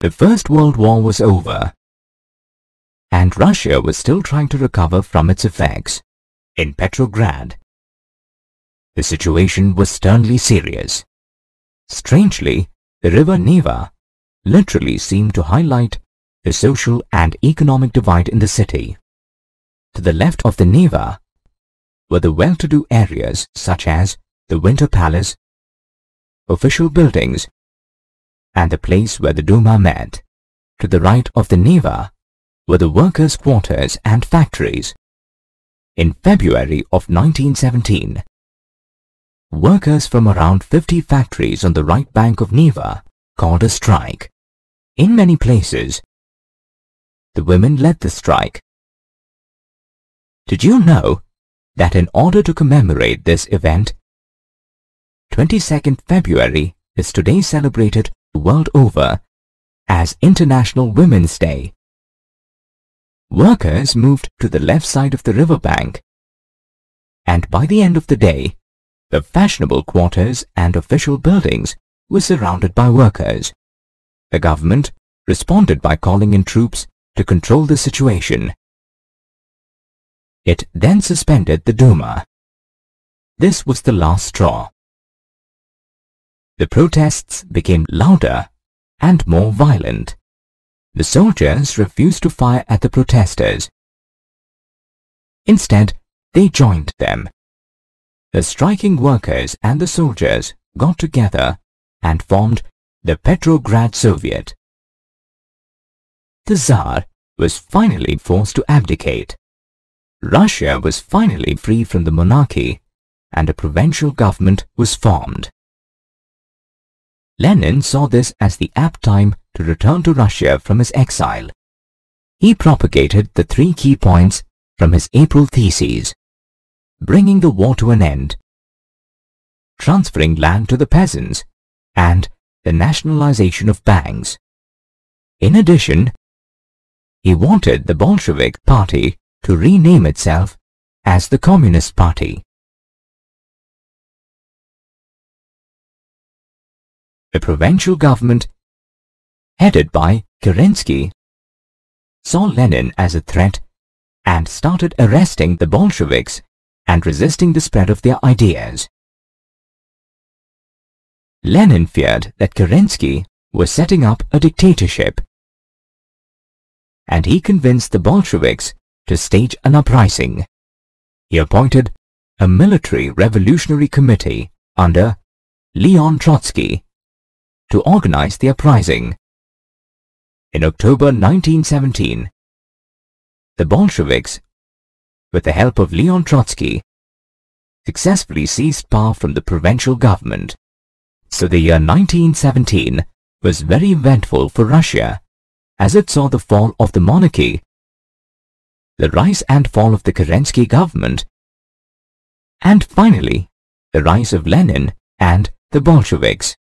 The First World War was over, and Russia was still trying to recover from its effects. In Petrograd, the situation was sternly serious. Strangely, the river Neva literally seemed to highlight the social and economic divide in the city. To the left of the Neva were the well-to-do areas such as the Winter Palace, official buildings, and the place where the Duma met. To the right of the Neva were the workers' quarters and factories. In February of 1917, workers from around 50 factories on the right bank of Neva called a strike. In many places, the women led the strike. Did you know that in order to commemorate this event, 22nd February is today celebrated world over as International Women's Day. Workers moved to the left side of the riverbank, and by the end of the day, the fashionable quarters and official buildings were surrounded by workers. The government responded by calling in troops to control the situation. It then suspended the Duma. This was the last straw. The protests became louder and more violent. The soldiers refused to fire at the protesters. Instead, they joined them. The striking workers and the soldiers got together and formed the Petrograd Soviet. The Tsar was finally forced to abdicate. Russia was finally free from the monarchy and a provincial government was formed. Lenin saw this as the apt time to return to Russia from his exile. He propagated the three key points from his April theses, bringing the war to an end, transferring land to the peasants, and the nationalization of banks. In addition, he wanted the Bolshevik party to rename itself as the Communist Party. The provincial government, headed by Kerensky, saw Lenin as a threat and started arresting the Bolsheviks and resisting the spread of their ideas. Lenin feared that Kerensky was setting up a dictatorship and he convinced the Bolsheviks to stage an uprising. He appointed a military revolutionary committee under Leon Trotsky to organize the uprising. In October 1917, the Bolsheviks, with the help of Leon Trotsky, successfully seized power from the provincial government. So the year 1917 was very eventful for Russia as it saw the fall of the monarchy, the rise and fall of the Kerensky government, and finally, the rise of Lenin and the Bolsheviks.